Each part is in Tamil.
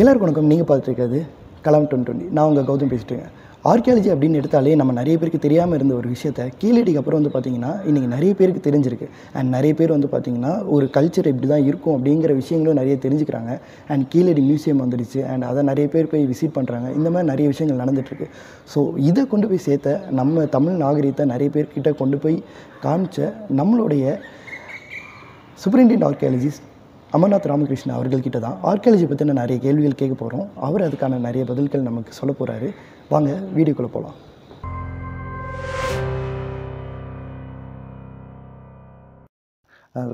எல்லாருக்கும் வணக்கம். நீங்கள் பார்த்துருக்கிறது கலாம் டொன் டுவெண்ட்டி. நான் உங்கள் கௌதம் பேசிட்டு ஆர்கியாலஜி அப்படின்னு எடுத்தாலே நம்ம நிறைய பேருக்கு தெரியாமல் இருந்த ஒரு விஷயத்த கீழடிக்கு அப்புறம் வந்து பார்த்திங்கன்னா இன்றைக்கி நிறைய பேருக்கு தெரிஞ்சிருக்கு. அண்ட் நிறைய பேர் வந்து பார்த்திங்கன்னா ஒரு கல்ச்சர் இப்படி தான் இருக்கும் அப்படிங்கிற விஷயங்களும் நிறைய தெரிஞ்சுக்கிறாங்க. அண்ட் கீழடி மியூசியம் வந்துடுச்சு. அண்ட் அதை நிறைய பேர் போய் விசிட் பண்ணுறாங்க இந்த மாதிரி நிறைய விஷயங்கள் நடந்துகிட்ருக்கு ஸோ இதை கொண்டு போய் சேர்த்த நம்ம தமிழ் நாகரிகத்தை நிறைய பேர்கிட்ட கொண்டு போய் காமிச்ச நம்மளுடைய சூப்பரிண்டென்ட் ஆர்கியாலஜிஸ்ட் அமர்நாத் ராமகிருஷ்ணன் அவர்கள்கிட்ட தான் ஆர்கியாலஜி பற்றின நிறைய கேள்விகள் கேட்க போகிறோம் அவர் அதுக்கான நிறைய பதில்கள் நமக்கு சொல்ல போகிறாரு வாங்க வீடியோக்குள்ளே போகலாம்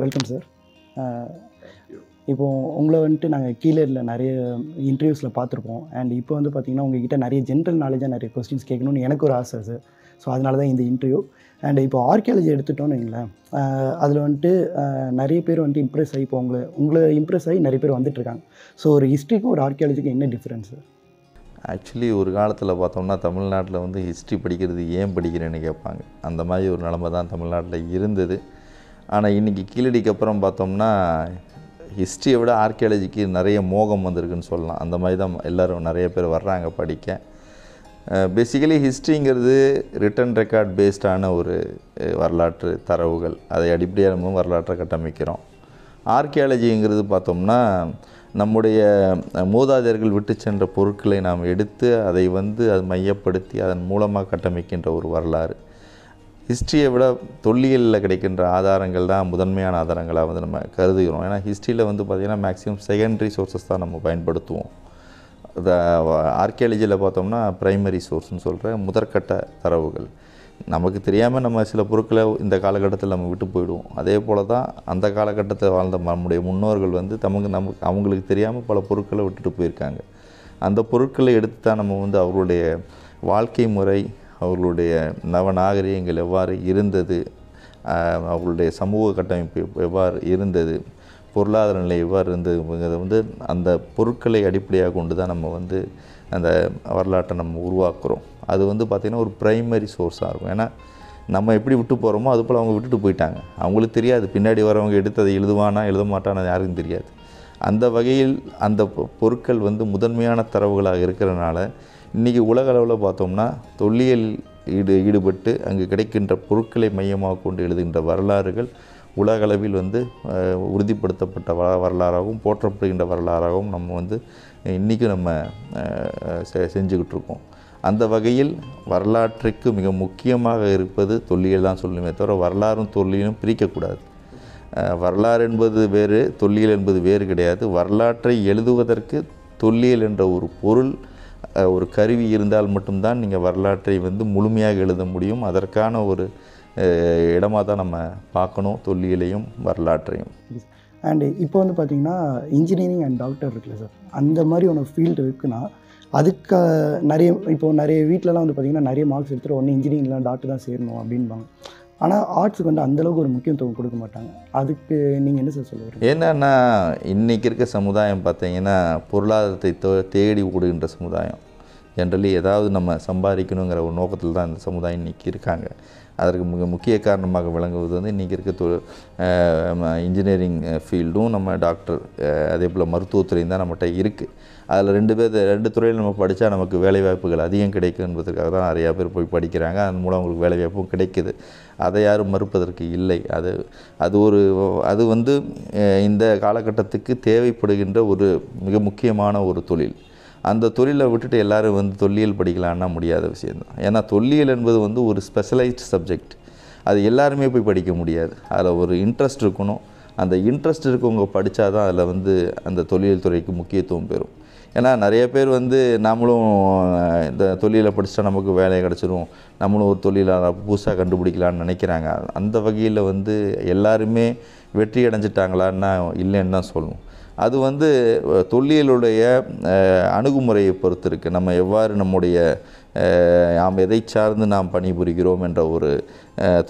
வெல்கம் சார் இப்போது உங்களை வந்துட்டு நாங்கள் கீழே இல்லை நிறைய இன்டர்வியூஸில் பார்த்துருப்போம். அண்ட் இப்போ வந்து பார்த்திங்கன்னா உங்ககிட்ட நிறைய ஜென்ரல் நாலேஜாக நிறைய கொஸ்டின்ஸ் கேட்கணும்னு எனக்கு ஒரு ஆசை சார் ஸோ அதனால தான் இந்த இன்டர்வியூ அண்ட் இப்போ ஆர்கியாலஜி எடுத்துட்டோன்னு வைங்களேன் அதில் வந்துட்டு நிறைய பேர் வந்துட்டு இம்ப்ரெஸ் ஆகி இப்போ உங்களை உங்களை இம்ப்ரெஸ் ஆகி நிறைய பேர் வந்துட்டுருக்காங்க ஸோ ஒரு ஹிஸ்ட்ரிக்கும் ஒரு ஆர்கியாலஜிக்கும் என்ன டிஃப்ரென்ஸு ஆக்சுவலி ஒரு காலத்தில் பார்த்தோம்னா தமிழ்நாட்டில் வந்து ஹிஸ்ட்ரி படிக்கிறது ஏன் படிக்கிறேன்னு கேட்பாங்க. அந்த மாதிரி ஒரு நிலமை தான் தமிழ்நாட்டில் இருந்தது. ஆனால் இன்றைக்கி கீழடிக்கு அப்புறம் பார்த்தோம்னா ஹிஸ்ட்ரியை விட ஆர்கியாலஜிக்கு நிறைய மோகம் வந்திருக்குன்னு சொல்லலாம். அந்த மாதிரி தான் எல்லோரும் நிறைய பேர் வர்றாங்க படிக்க. பேசிக்கலி ஹிஸ்ட்ரிங்கிறது ரிட்டன் ரெக்கார்ட் பேஸ்டான ஒரு வரலாற்று தரவுகள். அதை அடிப்படையாக நம்ம வரலாற்றை கட்டமைக்கிறோம். ஆர்கியாலஜிங்கிறது பார்த்தோம்னா நம்முடைய மூதாதையர்கள் விட்டு சென்ற பொருட்களை நாம் எடுத்து அதை வந்து அது மையப்படுத்தி அதன் மூலமாக கட்டமைக்கின்ற ஒரு வரலாறு. ஹிஸ்ட்ரியை விட தொல்லியலில் கிடைக்கின்ற ஆதாரங்கள் தான் முதன்மையான ஆதாரங்களாக வந்து நம்ம கருதுகிறோம். ஏன்னா ஹிஸ்ட்ரியில் வந்து பார்த்திங்கன்னா மேக்ஸிமம் செகண்டரி சோர்சஸ் தான் நம்ம பயன்படுத்துவோம். ஆர்கியாலஜியில் பார்த்தோம்னா ப்ரைமரி சோர்ஸ்னு சொல்கிற முதற்கட்ட தரவுகள். நமக்கு தெரியாமல் நம்ம சில பொருட்களை இந்த காலகட்டத்தில் நம்ம விட்டு போயிடுவோம். அதே போல் தான் அந்த காலகட்டத்தில் வாழ்ந்த நம்முடைய முன்னோர்கள் வந்து தமக்கு நமக்கு அவங்களுக்கு தெரியாமல் பல பொருட்களை விட்டுட்டு போயிருக்காங்க. அந்த பொருட்களை எடுத்து தான் நம்ம வந்து அவர்களுடைய வாழ்க்கை முறை அவர்களுடைய நவ நாகரிகங்கள் எவ்வாறு இருந்தது அவர்களுடைய சமூக கட்டமைப்பு எவ்வாறு இருந்தது பொருளாதார நிலை எவ்வாறு இருந்ததுங்கிறத வந்து அந்த பொருட்களை அடிப்படையாக கொண்டு தான் நம்ம வந்து அந்த வரலாற்றை நம்ம உருவாக்குறோம். அது வந்து பார்த்திங்கன்னா ஒரு ப்ரைமரி சோர்ஸாக இருக்கும். ஏன்னா நம்ம எப்படி விட்டு போகிறோமோ அது போல் அவங்க விட்டுட்டு போயிட்டாங்க. அவங்களுக்கு தெரியாது. பின்னாடி வரவங்க எடுத்து அதை எழுதுவானா எழுத மாட்டானா யாருக்கும் தெரியாது. அந்த வகையில் அந்த பொ- பொருட்கள் வந்து முதன்மையான தரவுகளாக இருக்கிறனால இன்றைக்கி உலக அளவில் பார்த்தோம்னா தொல்லியல் ஈடு ஈடுபட்டு அங்கு கிடைக்கின்ற பொருட்களை மையமாக கொண்டு எழுதுகின்ற வரலாறுகள் உலகளவில் வந்து உறுதிப்படுத்தப்பட்ட வ வரலாறாகவும் போற்றப்படுகின்ற வரலாறாகவும் நம்ம வந்து இன்றைக்கும் நம்ம செ- செஞ்சுக்கிட்டு இருக்கோம் அந்த வகையில் வரலாற்றுக்கு மிக முக்கியமாக இருப்பது தொல்லியல் தான் சொல்லணுமே தவிர வரலாறும் தொல்லியலும் பிரிக்கக்கூடாது. வரலாறு என்பது வேறு தொல்லியல் என்பது வேறு கிடையாது. வரலாற்றை எழுதுவதற்கு தொல்லியல் என்ற ஒரு பொருள் ஒரு கருவி இருந்தால் மட்டும்தான் நீங்கள் வரலாற்றை வந்து முழுமையாக எழுத முடியும். அதற்கான ஒரு அஹ், இடமா தான் நம்ம பார்க்கணும் தொல்லியலையும் வரலாற்றையும். அண்ட் இப்போ வந்து பார்த்தீங்கன்னா இன்ஜினியரிங் அண்ட் டாக்டர் இருக்குல்ல சார் அந்த மாதிரி ஒன்று ஃபீல்டு இருக்குன்னா அதுக்கு நிறைய இப்போ நிறைய வீட்டிலலாம் வந்து பார்த்திங்கன்னா நிறைய மார்க்ஸ் எடுத்துகிட்டு ஒன்று இன்ஜினியரிங்லாம் டாக்டர் தான் சேரணும் அப்படின்பாங்க. ஆனால் ஆர்ட்ஸுக்கு வந்து அந்தளவுக்கு ஒரு முக்கியத்துவம் கொடுக்க மாட்டாங்க. அதுக்கு நீங்கள் என்ன சார் சொல்லுவீங்க என்னன்னா இன்றைக்கி இருக்க சமுதாயம் பார்த்தீங்கன்னா பொருளாதாரத்தை தேடி ஓடுகின்ற சமுதாயம். ஜென்ரலி ஏதாவது நம்ம சம்பாதிக்கணுங்கிற ஒரு நோக்கத்தில் தான் இந்த சமுதாயம் இன்றைக்கி இருக்காங்க. அதற்கு மிக முக்கிய காரணமாக விளங்குவது வந்து இன்றைக்கி இருக்க தொ இன்ஜினியரிங் ஃபீல்டும் நம்ம டாக்டர் அதே போல் மருத்துவத்துறையும் தான் நம்மகிட்ட இருக்குது அதில் ரெண்டு பேர் ரெண்டு துறையில் நம்ம படித்தா நமக்கு வேலைவாய்ப்புகள் அதிகம் கிடைக்கும் என்பதற்காக தான் நிறையா பேர் போய் படிக்கிறாங்க. அதன் மூலம் அவங்களுக்கு வேலைவாய்ப்பும் கிடைக்குது. அதை யாரும் மறுப்பதற்கு இல்லை. அது அது ஒரு அது வந்து இந்த காலகட்டத்துக்கு தேவைப்படுகின்ற ஒரு மிக முக்கியமான ஒரு தொழில். அந்த தொழிலை விட்டுட்டு எல்லாரும் வந்து தொல்லியல் படிக்கலான்னா முடியாத விஷயம்தான் ஏன்னா தொல்லியல் என்பது வந்து ஒரு ஸ்பெஷலைஸ்ட் சப்ஜெக்ட் அது எல்லாருமே போய் படிக்க முடியாது. அதில் ஒரு இன்ட்ரெஸ்ட் இருக்கணும். அந்த இன்ட்ரெஸ்ட் இருக்கவங்க படித்தா தான் அதில் வந்து அந்த தொழில் துறைக்கு முக்கியத்துவம் பெறும். ஏன்னா நிறைய பேர் வந்து நாமளும் இந்த தொழிலை படித்தா நமக்கு வேலை கிடச்சிரும். நம்மளும் ஒரு தொழிலாளர் புதுசாக கண்டுபிடிக்கலான்னு நினைக்கிறாங்க. அந்த வகையில் வந்து எல்லாருமே வெற்றி அடைஞ்சிட்டாங்களான்னா இல்லைன்னு தான் சொல்லணும். அது வந்து தொல்லியலுடைய அணுகுமுறையை பொறுத்து இருக்குது நம்ம எவ்வாறு நம்முடைய நாம் எதை சார்ந்து நாம் பணிபுரிகிறோம் என்ற ஒரு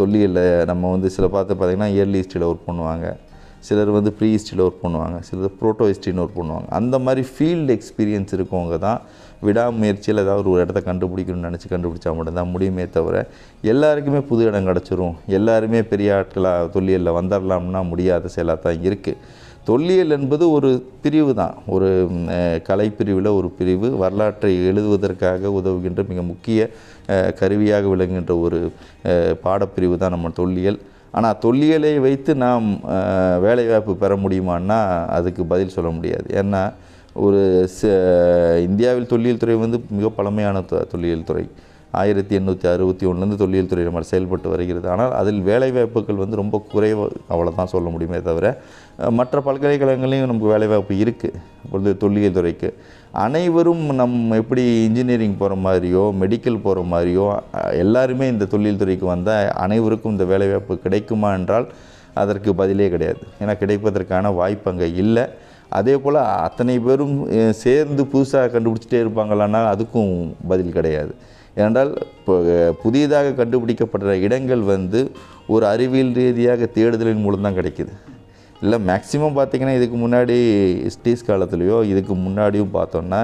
தொல்லியலில் நம்ம வந்து சில பார்த்து பார்த்திங்கன்னா இயர்லி ஹிஸ்ட்ரியில் ஒர்க் பண்ணுவாங்க. சிலர் வந்து ப்ரீ ஹிஸ்ட்ரியில் ஒர்க் பண்ணுவாங்க. சிலர் ப்ரோட்டோ ஹிஸ்ட்ரின்னு ஒர்க் பண்ணுவாங்க. அந்த மாதிரி ஃபீல்டு எக்ஸ்பீரியன்ஸ் இருக்கவங்க தான் விடாமுயற்சியில் ஏதாவது ஒரு இடத்த கண்டுபிடிக்கணும்னு நினச்சி கண்டுபிடிச்சா மட்டும்தான் முடியுமே தவிர எல்லாருக்குமே புது இடம் கிடச்சிரும். எல்லாருமே பெரிய ஆட்களாக தொல்லியலில் வந்துடலாம்னா முடியாத செயலாக தான் இருக்குது தொல்லியல் என்பது ஒரு பிரிவு தான். ஒரு கலைப்பிரிவில் ஒரு பிரிவு. வரலாற்றை எழுதுவதற்காக உதவுகின்ற மிக முக்கிய கருவியாக விளங்குகின்ற ஒரு பாடப்பிரிவு தான் நம்ம தொல்லியல். ஆனால் தொல்லியலை வைத்து நாம் வேலைவாய்ப்பு பெற முடியுமான்னா அதுக்கு பதில் சொல்ல முடியாது. ஏன்னா ஒரு ச- இந்தியாவில் தொல்லியல் துறை வந்து மிக பழமையான தொ- தொல்லியல் துறை. ஆயிரத்தி எண்ணூற்றி அறுபத்தி ஒன்றுலேருந்து தொல்லியல் துறை நம்ம செயல்பட்டு வருகிறது. ஆனால் அதில் வேலைவாய்ப்புகள் வந்து ரொம்ப குறைவு அவ்வளோதான் சொல்ல முடியுமே தவிர மற்ற பல்கலைக்கழகங்களையும் நமக்கு வேலைவாய்ப்பு இருக்குது இப்பொழுது தொல்லியல் துறைக்கு அனைவரும் நம் எப்படி இன்ஜினியரிங் போகிற மாதிரியோ மெடிக்கல் போகிற மாதிரியோ எல்லாருமே இந்த தொல்லியல் துறைக்கு வந்தால் அனைவருக்கும் இந்த வேலைவாய்ப்பு கிடைக்குமா என்றால் அதற்கு பதிலே கிடையாது. ஏன்னா கிடைப்பதற்கான வாய்ப்பு அங்கே இல்லை. அதே போல் அத்தனை பேரும் சேர்ந்து புதுசாக கண்டுபிடிச்சிட்டே இருப்பாங்களான்னா அதுக்கும் பதில் கிடையாது. ஏனென்றால் இப்போ புதியதாக கண்டுபிடிக்கப்பட்ட இடங்கள் வந்து ஒரு அறிவியல் ரீதியாக தேடுதலின் மூலம் தான் கிடைக்குது. இல்லை மேக்ஸிமம் பார்த்திங்கன்னா இதுக்கு முன்னாடி ஸ்டீஸ் காலத்துலேயோ இதுக்கு முன்னாடியும் பார்த்தோன்னா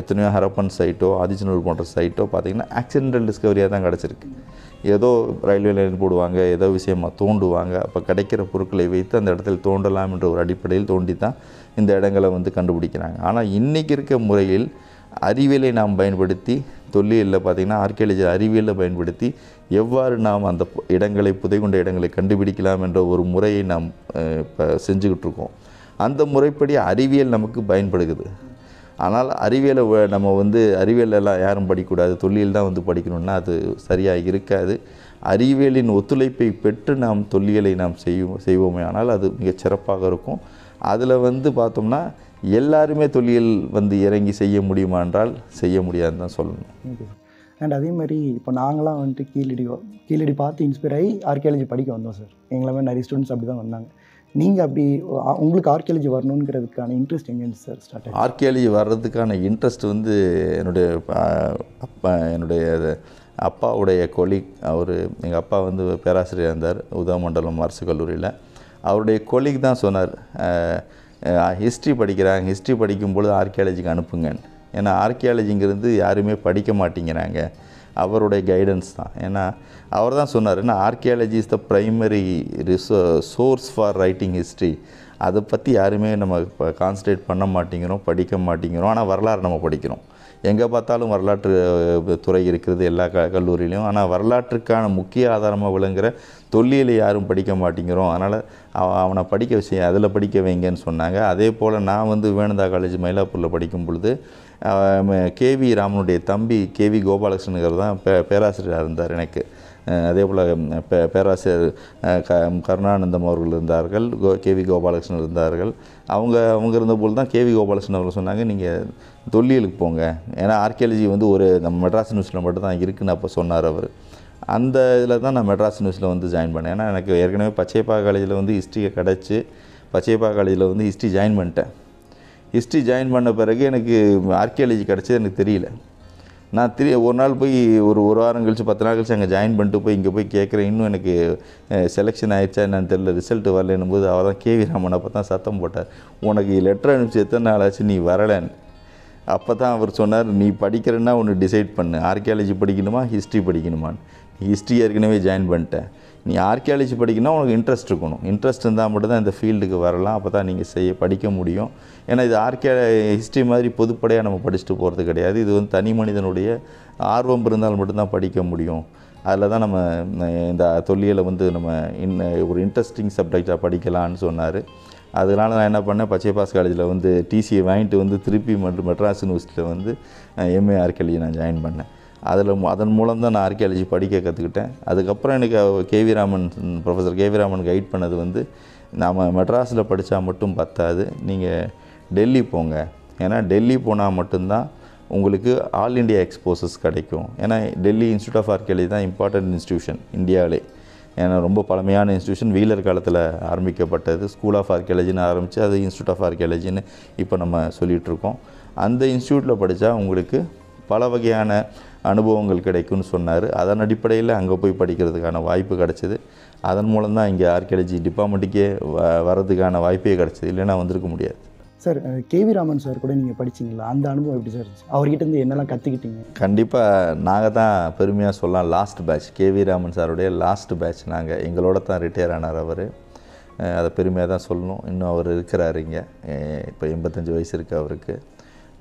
எத்தனையோ ஹரப்பன் சைட்டோ ஆதிஜனல் போன்ற சைட்டோ பார்த்திங்கன்னா ஆக்சிடென்டல் டிஸ்கவரியாக தான் கிடச்சிருக்கு. ஏதோ ரயில்வே லைன் போடுவாங்க ஏதோ விஷயமாக தோண்டுவாங்க. அப்போ கிடைக்கிற பொருட்களை வைத்து அந்த இடத்தில் தோண்டலாம் என்ற ஒரு அடிப்படையில் தோண்டி தான் இந்த இடங்களை வந்து கண்டுபிடிக்கிறாங்க. ஆனால் இன்றைக்கி இருக்க முறையில் அறிவியலை நாம் பயன்படுத்தி தொல்லியலில் பார்த்திங்கன்னா ஆர்கியாலஜி அறிவியலை பயன்படுத்தி எவ்வாறு நாம் அந்த பு- இடங்களை புதைகுண்ட இடங்களை கண்டுபிடிக்கலாம் என்ற ஒரு முறையை நாம் இப்போ செஞ்சுக்கிட்டு இருக்கோம் அந்த முறைப்படி அறிவியல் நமக்கு பயன்படுகிறது. ஆனால் அறிவியலை வ- நம்ம வந்து அறிவியலெல்லாம் யாரும் படிக்கக்கூடாது. தொல்லியல் தான் வந்து படிக்கணும்னா அது சரியாக இருக்காது. அறிவியலின் ஒத்துழைப்பை பெற்று நாம் தொல்லியலை நாம் செய்வோம் செய்வோமே. ஆனால் அது மிகச் சிறப்பாக இருக்கும். அதில் வந்து பார்த்தோம்னா எல்லாருமே தொல்லியல் வந்து இறங்கி செய்ய முடியுமா என்றால் செய்ய முடியாதுன்னு தான் சொல்லணும். அண்ட் அதே மாதிரி இப்போ நாங்களாம் வந்துட்டு கீழடி கீழடி பார்த்து இன்ஸ்பயர் ஆகி ஆர்கியாலஜி படிக்க வந்தோம் சார். எங்களை மாதிரி நிறைய ஸ்டூடெண்ட்ஸ் அப்படி தான் வந்தாங்க. நீங்கள் அப்படி உங்களுக்கு ஆர்கியாலஜி வரணுங்கிறதுக்கான இன்ட்ரெஸ்ட் எங்கேருந்து சார் ஸ்டார்ட் ஆர்கியாலஜி வர்றதுக்கான இன்ட்ரெஸ்ட் வந்து என்னுடைய அப்பா என்னுடைய அப்பாவுடைய கொலிக் அவர் எங்கள் அப்பா வந்து பேராசிரியர் இருந்தார் உதவமண்டலம் அரசு கல்லூரியில். அவருடைய கொலிக் தான் சொன்னார் ஹிஸ்ட்ரி படிக்கிறாங்க. ஹிஸ்ட்ரி படிக்கும் பொழுது ஆர்கியாலஜிக்கு அனுப்புங்க. ஏன்னா ஆர்கியாலஜிங்கிறது யாருமே படிக்க மாட்டேங்கிறாங்க. அவருடைய கைடன்ஸ் தான். ஏன்னா அவர் தான் சொன்னார் ஏன்னா archaeology is the primary reso source for writing history அதை பற்றி யாருமே நம்ம இப்போ கான்சன்ட்ரேட் பண்ண மாட்டேங்கிறோம் படிக்க மாட்டேங்கிறோம். ஆனால் வரலாறு நம்ம படிக்கிறோம். எங்கே பார்த்தாலும் வரலாற்று துறை இருக்கிறது எல்லா க கல்லூரியிலையும். ஆனால் வரலாற்றுக்கான முக்கிய ஆதாரமாக விளங்குற தொல்லியலை யாரும் படிக்க மாட்டேங்கிறோம். அதனால் அவனை படிக்க விஷயம் அதில் படிக்க வைங்கன்னு சொன்னாங்க. அதே போல் நான் வந்து வேணுதா காலேஜ் மயிலாப்பூரில் படிக்கும் பொழுது கேவி ராமனுடைய தம்பி கேவி கோபாலகிருஷ்ணங்கிறது தான் பே பேராசிரியராக இருந்தார் எனக்கு. அதே போல் பே பேராசிரியர் க கருணானந்தம் அவர்கள் இருந்தார்கள் கோ கேவி கோபாலகிருஷ்ணன் இருந்தார்கள். அவங்க அவங்க இருந்தபோது தான் கேவி கோபாலகிருஷ்ணன் அவர்கள் சொன்னாங்க நீங்கள் தொல்லியலுக்கு போங்க. ஏன்னா ஆர்கியாலஜி வந்து ஒரு நம்ம மெட்ராஸ் நியூஸில் மட்டும் தான் இருக்குன்னு அப்போ சொன்னார் அவர். அந்த இதில் தான் நான் மெட்ராஸ் நியூஸில் வந்து ஜாயின் பண்ணேன். ஏன்னா எனக்கு ஏற்கனவே பச்சையப்பா காலேஜில் வந்து ஹிஸ்ட்ரியை கிடச்சி பச்சையப்பா காலேஜில் வந்து ஹிஸ்ட்ரி ஜாயின் பண்ணிட்டேன். ஹிஸ்ட்ரி ஜாயின் பண்ண பிறகு எனக்கு ஆர்கியாலஜி கிடச்சது எனக்கு தெரியல. நான் திரு ஒரு நாள் போய் ஒரு ஒரு வாரம் கழிச்சு பத்து நாள் கழிச்சு அங்கே ஜாயின் பண்ணிட்டு போய் இங்கே போய் கேட்குறேன். இன்னும் எனக்கு செலெக்ஷன் ஆயிடுச்சா என்னன்னு தெரியல. ரிசல்ட் வரலன்னும் போது அவர் தான் கேவி ராமன் அப்போ தான் சத்தம் போட்டார். உனக்கு லெட்டர் அனுப்பிச்சு எத்தனை நாள் ஆச்சு? நீ வரலன்னு. அப்போ தான் அவர் சொன்னார் நீ படிக்கிறன்னா ஒன்று டிசைட் பண்ணு. ஆர்கியாலஜி படிக்கணுமா? ஹிஸ்ட்ரி படிக்கணுமான்னு. ஹிஸ்ட்ரி ஏற்கனவே ஜாயின் பண்ணிட்டேன். நீ ஆர்கியாலஜி படிக்கணும்னா உனக்கு இன்ட்ரெஸ்ட் இருக்கணும். இன்ட்ரெஸ்ட் இருந்தால் மட்டும்தான் இந்த ஃபீல்டுக்கு வரலாம். அப்போ தான் நீங்கள் செய்ய படிக்க முடியும். ஏன்னா இது ஆர்கியா ஹிஸ்ட்ரி மாதிரி பொதுப்படையாக நம்ம படிச்சுட்டு போகிறது கிடையாது. இது வந்து தனி மனிதனுடைய ஆர்வம் இருந்தால் மட்டும்தான் படிக்க முடியும். அதில் தான் நம்ம இந்த தொல்லியலை வந்து நம்ம இன் ஒரு இன்ட்ரெஸ்டிங் சப்ஜெக்டாக படிக்கலான்னு சொன்னார். அதனால் நான் என்ன பண்ணேன்? பச்சைப்பாஸ் காலேஜில் வந்து டிசியை வாங்கிட்டு வந்து திருப்பி மற்றும் மெட்ராஸ் யூனிவர்சிட்டியில் வந்து எம்ஏ ஆர்கியாலஜி நான் ஜாயின் பண்ணேன். அதில் அதன் மூலம் தான் நான் ஆர்கியாலஜி படிக்க கற்றுக்கிட்டேன். அதுக்கப்புறம் எனக்கு K V Raman professor K V Raman guide பண்ணது வந்து நாம் மெட்ராஸில் படித்தா மட்டும் பத்தாது. நீங்கள் டெல்லி போங்க. ஏன்னா டெல்லி போனால் மட்டும்தான் உங்களுக்கு ஆல் இண்டியா எக்ஸ்போசஸ் கிடைக்கும். ஏன்னா டெல்லி இன்ஸ்டியூட் ஆஃப் ஆர்கியாலஜி தான் இம்பார்ட்டன்ட் இன்ஸ்டியூஷன் இந்தியாவிலே. ஏன்னா ரொம்ப பழமையான இன்ஸ்டியூஷன் வீலர் காலத்தில் ஆரம்பிக்கப்பட்டது. ஸ்கூல் ஆஃப் ஆர்கியாலஜின்னு ஆரம்பித்து அது இன்ஸ்டியூட் ஆஃப் ஆர்கியாலஜின்னு இப்போ நம்ம சொல்லிகிட்டு இருக்கோம். அந்த இன்ஸ்டியூட்டில் படித்தா உங்களுக்கு பல வகையான அனுபவங்கள் கிடைக்கும்னு சொன்னார். அதன் அடிப்படையில் அங்கே போய் படிக்கிறதுக்கான வாய்ப்பு கிடச்சிது. அதன் மூலம் தான் இங்கே ஆர்கியாலஜி டிபார்ட்மெண்ட்டுக்கே வ வரதுக்கான வாய்ப்பே கிடச்சிது. இல்லைன்னா வந்திருக்க முடியாது. சார் கேவி ராமன் சார் கூட நீங்கள் படிச்சீங்களா? அந்த அனுபவம் எப்படி சார் இருந்துச்சு? அவர்கிட்ட இருந்து என்னெல்லாம் கற்றுக்கிட்டீங்க கண்டிப்பாக நாங்கள் தான் பெருமையாக சொல்லலாம் லாஸ்ட் பேட்ச் கேவி ராமன் சாருடைய லாஸ்ட் பேட்ச் நாங்கள் எங்களோட தான் ரிட்டையர் ஆனார் அவர். அதை பெருமையாக தான் சொல்லணும். இன்னும் அவர் இருக்கிறாரு இங்கே. இப்போ எண்பத்தஞ்சு வயசு இருக்குது அவருக்கு.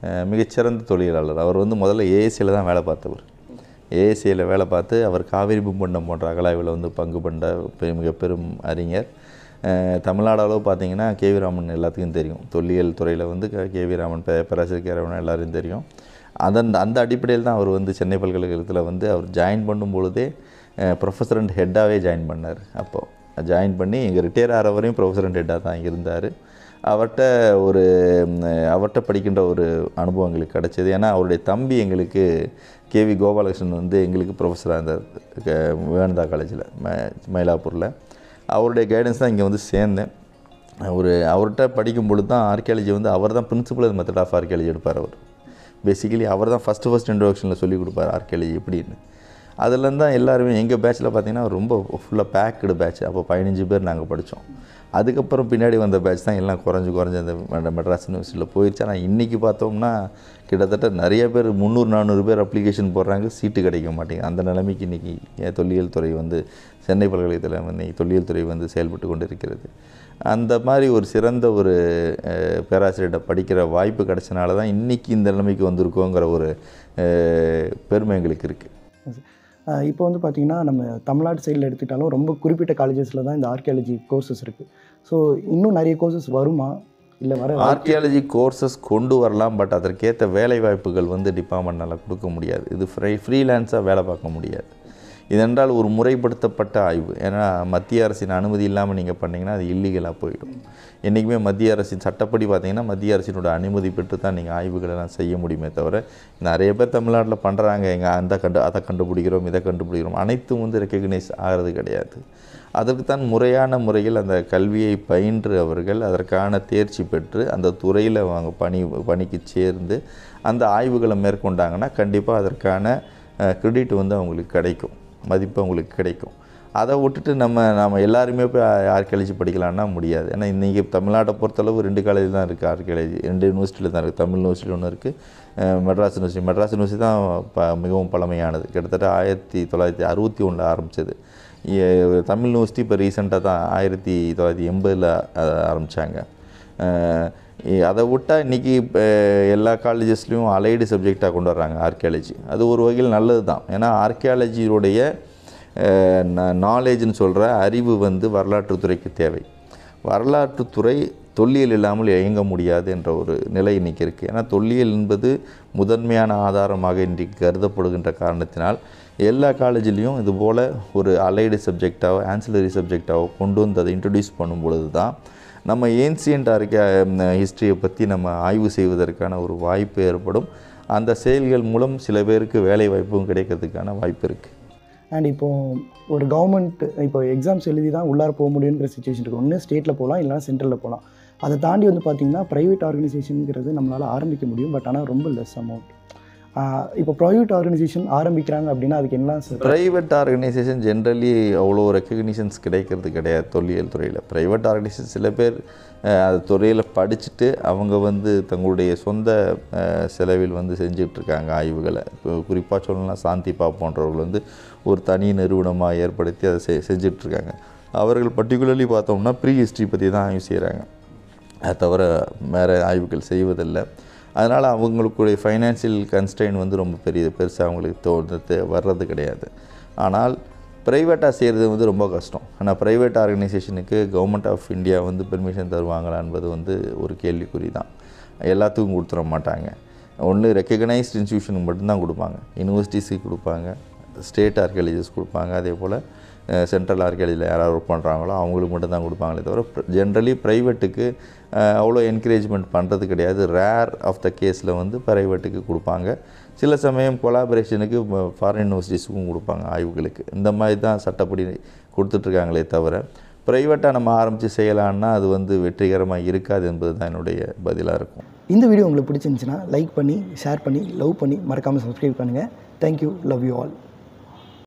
மிகச்சிறந்த தொழிலாளர். அவர் வந்து முதல்ல ஏஏசியில் தான் வேலை பார்த்தவர். ஏஏசியில் வேலை பார்த்து அவர் காவிரி பூம்பண்டம் போன்ற அகலாய்வில் வந்து பங்கு கொண்ட பெ- மிக பெரும் அறிஞர். தமிழ்நாடு அளவு பார்த்தீங்கன்னா கேவி ராமன் எல்லாத்துக்கும் தெரியும். தொல்லியல் துறையில் வந்து கேவி ராமன் பே பேராசிரியர் கே தெரியும். அதன் அந்த அடிப்படையில் தான் அவர் வந்து சென்னை பல்கலைக்கழகத்தில் வந்து அவர் ஜாயின் பண்ணும் பொழுதே ப்ரொஃபஸர் அண்ட் ஹெட்டாகவே ஜாயின் பண்ணார். அப்போது ஜாயின் பண்ணி இங்கே ரிட்டையர் ஆகிற வரையும் ப்ரொஃபஸர் அண்ட் ஹெட்டாக தான் இருந்தார். அவர்கிட்ட ஒரு அவர்கிட்ட படிக்கின்ற ஒரு அனுபவம் எங்களுக்கு கிடச்சிது. ஏன்னா அவருடைய தம்பி எங்களுக்கு கேவி கோபாலகிருஷ்ணன் வந்து எங்களுக்கு ப்ரொஃபஸராக இருந்தார். க- வேணந்தா காலேஜில் ம மயிலாப்பூரில். அவருடைய கைடன்ஸ் தான் இங்கே வந்து சேர்ந்தேன். ஒரு அவர்கிட்ட படிக்கும் பொழுது தான் ஆர்கியாலஜி வந்து அவர் தான் பிரின்சிபல் மெத்தட் ஆஃப் ஆர்கியாலஜி எடுப்பார் அவர். பேசிக்கலி அவர் தான் ஃபஸ்ட்டு ஃபஸ்ட் இன்ட்ரோடக்ஷனில் சொல்லிக் கொடுப்பார் ஆர்கியாலஜி எப்படின்னு. அதுலேருந்து தான் எல்லாருமே எங்கள் பேட்சில் பார்த்தீங்கன்னா ரொம்ப ஃபுல்லாக பேக்கடு பேட்ச் அப்போ பதினஞ்சு பேர் நாங்கள் படித்தோம் அதுக்கப்புறம் பின்னாடி வந்த பேட்ச் தான் எல்லாம் குறைஞ்சி குறைஞ்சி அந்த மெ- மெட்ராஸ் யூனிவர்சிட்டியில் போயிடுச்சு ஆனால் இன்றைக்கி பார்த்தோம்னா கிட்டத்தட்ட நிறைய பேர் முந்நூறு நானூறு பேர் அப்ளிகேஷன் போடுறாங்க சீட்டு கிடைக்க மாட்டேங்குது. அந்த நிலைமைக்கு இன்றைக்கி தொல்லியல் துறை வந்து சென்னை பல்கலைக்கழகத்தில் வந்து இன்னைக்கு தொல்லியல் துறை வந்து செயல்பட்டு கொண்டு இருக்கிறது அந்த மாதிரி ஒரு சிறந்த ஒரு பேராசிரியர்கிட்ட படிக்கிற வாய்ப்பு கிடைச்சனால தான் இன்றைக்கி இந்த நிலைமைக்கு வந்திருக்கோங்கிற ஒரு பெருமை எங்களுக்கு இருக்குது இப்போ வந்து பார்த்திங்கன்னா நம்ம தமிழ்நாடு சைடில் எடுத்துக்கிட்டாலும் ரொம்ப குறிப்பிட்ட காலேஜஸில் தான் இந்த ஆர்கியாலஜி கோர்சஸ் இருக்குது ஸோ இன்னும் நிறைய கோர்சஸ் வருமா? இல்லை வர ஆர்கியாலஜி கோர்சஸ் கொண்டு வரலாம் பட் அதற்கேற்ற வேலை வாய்ப்புகள் வந்து டிபார்ட்மெண்ட்னால் கொடுக்க முடியாது. இது ஃப்ரீ ஃப்ரீலான்ஸாக வேலை பார்க்க முடியாது. இதென்றால் ஒரு முறைப்படுத்தப்பட்ட ஆய்வு. ஏன்னா மத்திய அரசின் அனுமதி இல்லாமல் நீங்கள் பண்ணிங்கன்னா அது இல்லீகலாக போயிடும். என்றைக்குமே மத்திய அரசின் சட்டப்படி பார்த்தீங்கன்னா மத்திய அரசினோட அனுமதி பெற்று தான் நீங்கள் ஆய்வுகளெல்லாம் செய்ய முடியுமே தவிர நிறைய பேர் தமிழ்நாட்டில் பண்ணுறாங்க எங்கள் அந்த கண்டு அதை கண்டுபிடிக்கிறோம் இதை கண்டுபிடிக்கிறோம். அனைத்தும் வந்து ரெக்கக்னைஸ் ஆகிறது கிடையாது. அதற்குத்தான் முறையான முறையில் அந்த கல்வியை பயின்று அவர்கள் அதற்கான தேர்ச்சி பெற்று அந்த துறையில் அவங்க பணி பணிக்கு சேர்ந்து அந்த ஆய்வுகளை மேற்கொண்டாங்கன்னா கண்டிப்பாக அதற்கான கிரெடிட் வந்து அவங்களுக்கு கிடைக்கும். மதிப்பு அவங்களுக்கு கிடைக்கும். அதை விட்டுட்டு நம்ம நம்ம எல்லாருமே போய் ஆர்கியாலஜி படிக்கலான்னா முடியாது. ஏன்னா இன்றைக்கி தமிழ்நாட்டை பொறுத்தளவு ரெண்டு காலேஜ் தான் இருக்குது ஆர்கியாலஜி ரெண்டு யூனிவர்சிட்டியில் தான் இருக்குது தமிழ் யூனிவர்சிட்டி ஒன்று இருக்குது மெட்ராஸ் யூனிவர்சிட்டி மெட்ராஸ் யூனிவர்சிட்டி தான் ப மிகவும் பழமையானது. கிட்டத்தட்ட ஆயிரத்தி தொள்ளாயிரத்தி அறுபத்தி ஒன்றில் ஆரம்பித்தது தமிழ் யூனிவர்சிட்டி இப்போ ரீசெண்டாக தான் ஆயிரத்தி தொள்ளாயிரத்தி எண்பதில் ஆரம்பித்தாங்க அதை விட்டால் இன்றைக்கி இப்போ எல்லா காலேஜஸ்லேயும் அலைடு சப்ஜெக்டாக கொண்டு வர்றாங்க ஆர்கியாலஜி அது ஒரு வகையில் நல்லது தான். ஏன்னா ஆர்கியாலஜியுடைய நாலேஜ்னு சொல்கிற அறிவு வந்து வரலாற்றுத்துறைக்கு தேவை. வரலாற்றுத்துறை தொல்லியல் இல்லாமல் இயங்க முடியாது என்ற ஒரு நிலை இன்றைக்கி இருக்குது ஏன்னா தொல்லியல் என்பது முதன்மையான ஆதாரமாக இன்றைக்கு கருதப்படுகின்ற காரணத்தினால் எல்லா காலேஜ்லேயும் இது போல் ஒரு அலைடு சப்ஜெக்டாக ஆன்சிலரி சப்ஜெக்டாக கொண்டு வந்து அதை இன்ட்ரடியூஸ் பண்ணும் பொழுது தான் நம்ம ஏன்சியன்ட் அறிக்கை ஹிஸ்ட்ரியை பற்றி நம்ம ஆய்வு செய்வதற்கான ஒரு வாய்ப்பு ஏற்படும். அந்த செயல்கள் மூலம் சில பேருக்கு வேலை வாய்ப்பும் கிடைக்கிறதுக்கான வாய்ப்பு இருக்குது அண்ட் இப்போது ஒரு கவர்மெண்ட் இப்போ எக்ஸாம்ஸ் எழுதி தான் உள்ளார போக முடியுங்கிற சுச்சுவேஷன் இருக்குது ஒன்று ஸ்டேட்டில் போகலாம் இல்லைனா சென்ட்ரலில் போகலாம் அதை தாண்டி வந்து பார்த்திங்கன்னா ப்ரைவேட் ஆர்கனைசேஷனுங்கிறது நம்மளால் ஆரம்பிக்க முடியும் பட் ஆனால் ரொம்ப லெஸ் அமௌண்ட் இப்போ ப்ரைவேட் ஆர்கனைசேஷன் ஆரம்பிக்கிறாங்க அப்படின்னா அதுக்கு என்ன ப்ரைவேட் ஆர்கனைசேஷன் ஜென்ரலி அவ்வளோ ரெக்கக்னிஷன்ஸ் கிடைக்கிறது கிடையாது தொல்லியல் துறையில். ப்ரைவேட் ஆர்கனைசேஷன் சில பேர் அது துறையில் படிச்சுட்டு அவங்க வந்து தங்களுடைய சொந்த செலவில் வந்து செஞ்சுட்டு இருக்காங்க ஆய்வுகளை. இப்போ குறிப்பாக சொல்லணும்னா சாந்திபா போன்றவர்கள் வந்து ஒரு தனி நிறுவனமாக ஏற்படுத்தி அதை செ செஞ்சிட்ருக்காங்க அவர்கள் பர்டிகுலர்லி பார்த்தோம்னா ப்ரீ ஹிஸ்ட்ரி பற்றி தான் ஆய்வு செய்கிறாங்க அது தவிர வேறு ஆய்வுகள் செய்வதில்லை. அதனால் அவங்களுக்குடைய ஃபைனான்சியல் கன்ஸ்டைன் வந்து ரொம்ப பெரிய பெருசாக அவங்களுக்கு தோன்றது வர்றது கிடையாது. ஆனால் ப்ரைவேட்டாக செய்கிறது வந்து ரொம்ப கஷ்டம். ஆனால் ப்ரைவேட் ஆர்கனைசேஷனுக்கு கவர்மெண்ட் ஆஃப் இந்தியா வந்து பெர்மிஷன் தருவாங்களா என்பது வந்து ஒரு கேள்விக்குறி தான். எல்லாத்துக்கும் கொடுத்துட மாட்டாங்க. ஒன்று ரெக்கக்னைஸ்ட் இன்ஸ்டியூஷனுக்கு மட்டும்தான் கொடுப்பாங்க. யூனிவர்சிட்டிஸுக்கு கொடுப்பாங்க. ஸ்டேட் ஆர்காலஜிஸ் கொடுப்பாங்க. அதே போல் சென்ட்ரல் ஆர்கேலியில் யாராவது ஒர்க் பண்ணுறாங்களோ அவங்களுக்கு மட்டும் தான் கொடுப்பாங்களே தவிர ஜென்ரலி ப்ரைவேட்டுக்கு அவ்வளோ என்கரேஜ்மெண்ட் பண்ணுறது கிடையாது. ரேர் ஆஃப் த கேஸில் வந்து ப்ரைவேட்டுக்கு கொடுப்பாங்க. சில சமயம் கொலாபரேஷனுக்கு ஃபாரின் யூனிவர்சிட்டிஸுக்கும் கொடுப்பாங்க ஆய்வுகளுக்கு. இந்த மாதிரி தான் சட்டப்படி கொடுத்துட்ருக்காங்களே தவிர ப்ரைவேட்டாக நம்ம ஆரம்பித்து செய்யலான்னா அது வந்து வெற்றிகரமாக இருக்காது என்பது தான் என்னுடைய பதிலாக இருக்கும். இந்த வீடியோ உங்களுக்கு பிடிச்சிருந்துச்சுன்னா லைக் பண்ணி ஷேர் பண்ணி லவ் பண்ணி மறக்காமல் சப்ஸ்கிரைப் பண்ணுங்கள் தேங்க்யூ லவ் யூ ஆல்